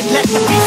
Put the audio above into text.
Let the